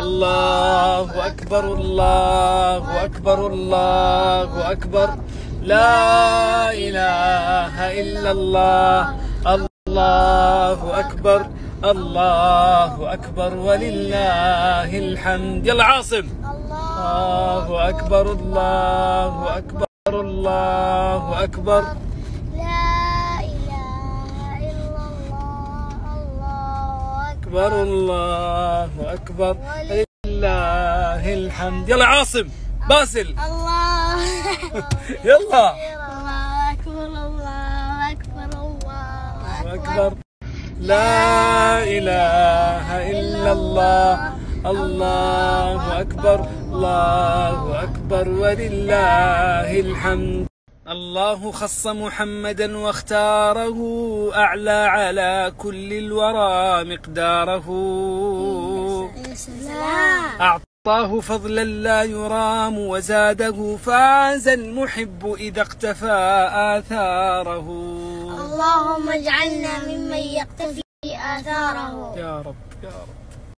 الله أكبر الله أكبر الله أكبر. لا إله إلا الله الله أكبر الله أكبر ولله الحمد. يلا عاصم. الله أكبر الله أكبر الله أكبر. لا أكبر الله أكبر. ولله الحمد. يلا عاصم باسل. الله. يلا. الله أكبر الله أكبر الله أكبر. لا إله إلا الله. الله أكبر الله أكبر. ولله الحمد. الله خص محمدا واختاره أعلى على كل الورى مقداره. أعطاه فضلا لا يرام وزاده فاز المحب إذا اقتفى آثاره. اللهم اجعلنا ممن يقتفي آثاره. يا رب يا رب.